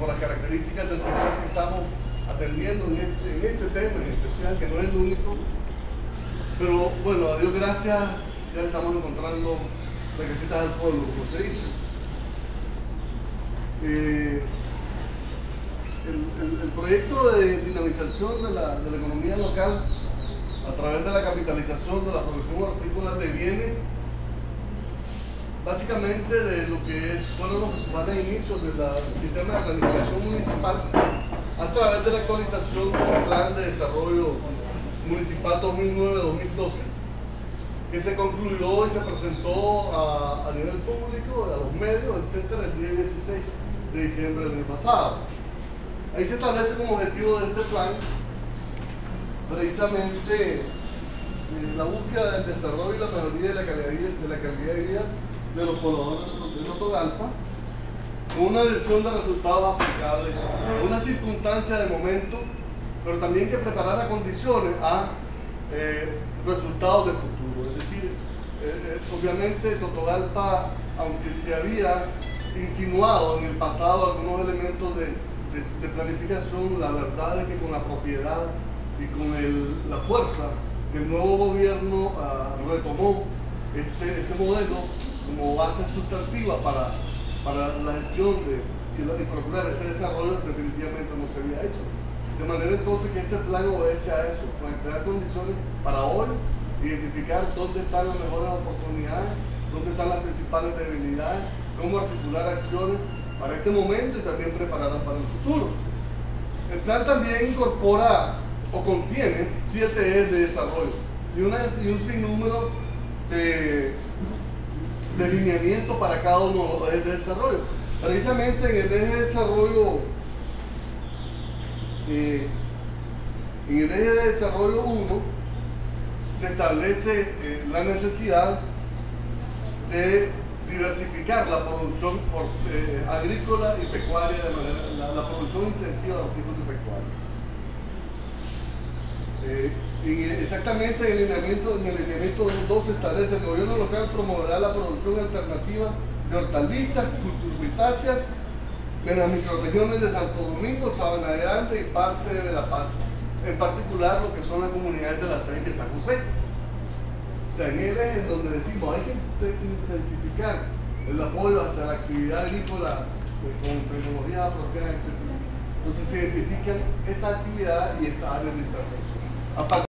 por las características del sector que estamos atendiendo en este, en este tema en especial, que no es el único. Pero bueno, a Dios gracias, ya estamos encontrando casita del pueblo, como se dice. Eh, el, proyecto de dinamización de la, de economía local a través de la capitalización de la producción hortícola deviene básicamente de lo que es- fueron los principales inicios del sistema de planificación municipal a través de la actualización del plan de desarrollo municipal 2009-2012 que se concluyó y se presentó a, nivel público, a los medios, etcétera, el día 16 de diciembre del año pasado. Ahí se establece como objetivo de este plan precisamente eh, la búsqueda del desarrollo y la mejoría de la calidad de vida de los pobladores de Totogalpa, con una dirección de resultados aplicables, una circunstancia de momento, pero también que preparara condiciones a eh, resultados de futuro. Es decir, eh, eh, obviamente Totogalpa, aunque se había insinuado en el pasado algunos elementos de, planificación, la verdad es que con la propiedad y con la fuerza que el nuevo gobierno ah, retomó este, este modelo como base sustantiva para, para la gestión de, y, la- y procurar ese desarrollo definitivamente no se había hecho. De manera entonces que este plan obedece a eso, para crear condiciones para hoy, identificar dónde están las mejores oportunidades, dónde están las principales debilidades, cómo articular acciones para este momento y también prepararlas para el futuro. El plan también incorpora o contiene siete ejes de desarrollo y, una- y un sinnúmero de, de lineamientos para cada uno de los ejes de desarrollo. Precisamente en el eje de desarrollo, eh, en el eje de desarrollo 1, se establece eh, la necesidad de diversificar la producción eh, agrícola y pecuaria, de manera, la, producción intensiva de hortícola y pecuaria. En- exactamente en el lineamiento, en el lineamiento 2 se establece el gobierno local promoverá la producción alternativa de hortalizas, culturbitáceas en las microrregiones de Santo Domingo, Sabana Grande y parte de La Paz, en particular lo que son las comunidades de la Seis de San José. O sea, en el eje en donde decimos hay que inte- intensificar el apoyo hacia la actividad agrícola eh, con tecnologías apropiadas, etc. Entonces se identifican esta actividad y esta área de intervención.